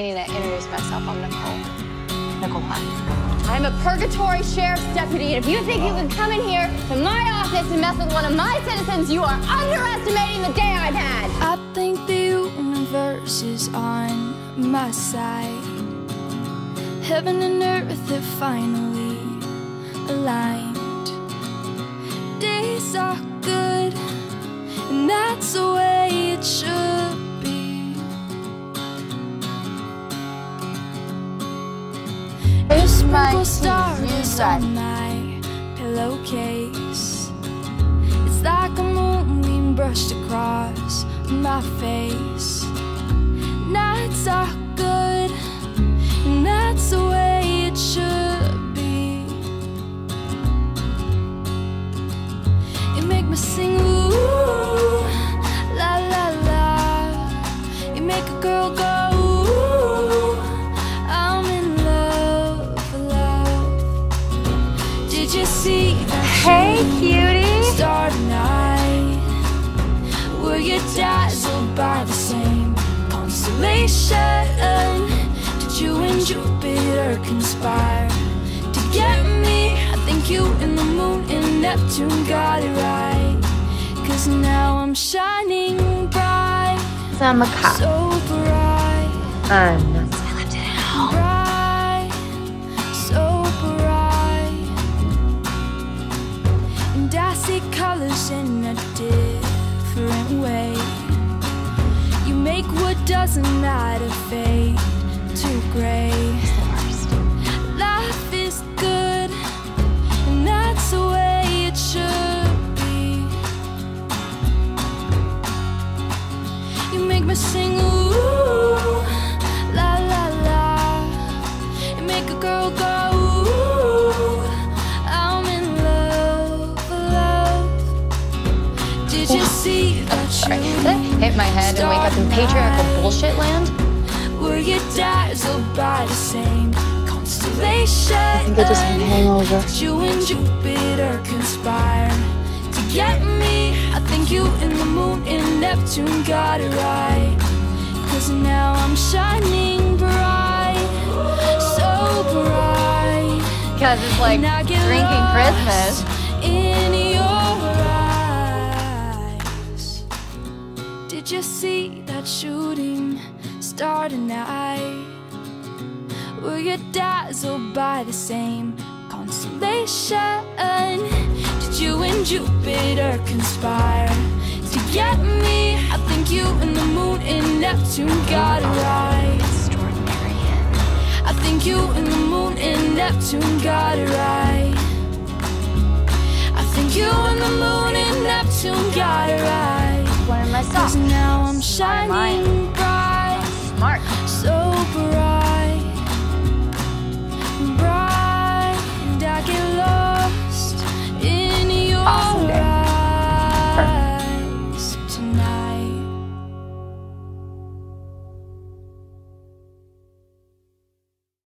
I need to introduce myself. I'm Nicole. Nicole Haught. I'm a purgatory sheriff's deputy, and if you think you can come in here to my office and mess with one of my citizens, you are underestimating the day I've had. I think the universe is on my side. Heaven and earth have finally Sprinkle stars on my pillowcase. It's like a moonbeam brushed across my face. Nights are good, and that's the way it should be. You make me sing, Hey, cutie. Star tonight. Were you dazzled by the same constellation? Did you and Jupiter conspire to get me? I think you and the moon and Neptune got it right. Cause now I'm shining bright, So I'm a cop. so bright. Um, I'm doesn't matter fade to gray. Life is good, and that's the way it should be. You make me sing, ooh, la la la. You make a girl go, ooh, I'm in love, love. Did you see that Sorry. You Did I hit my head and wake up in patriarchal bullshit land? were you dazzled by the same constellation? I think I just had a hangover. You and Jupiter conspire to get me. I think you and the moon and Neptune got it right. Cause now I'm shining bright, so bright. Because it's like And I get drinking lost Christmas. You see that shooting star tonight? Were you dazzled by the same constellation? Did you and Jupiter conspire to get me? I think you and the moon and Neptune got it right. Extraordinary. I think you and the moon and Neptune got it right. Shining